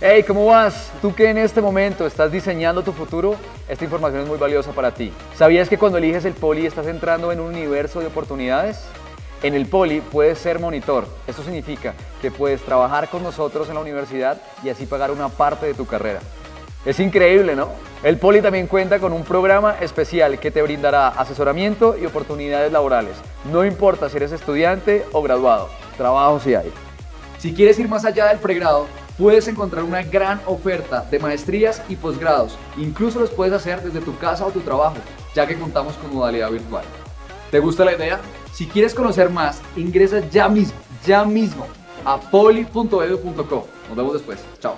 Hey, ¿cómo vas? Tú que en este momento estás diseñando tu futuro, esta información es muy valiosa para ti. ¿Sabías que cuando eliges el Poli estás entrando en un universo de oportunidades? En el Poli puedes ser monitor. Esto significa que puedes trabajar con nosotros en la universidad y así pagar una parte de tu carrera. Es increíble, ¿no? El Poli también cuenta con un programa especial que te brindará asesoramiento y oportunidades laborales. No importa si eres estudiante o graduado, trabajo sí hay. Si quieres ir más allá del pregrado, puedes encontrar una gran oferta de maestrías y posgrados. Incluso los puedes hacer desde tu casa o tu trabajo, ya que contamos con modalidad virtual. ¿Te gusta la idea? Si quieres conocer más, ingresa ya mismo, ya mismo a poli.edu.co. Nos vemos después. Chao.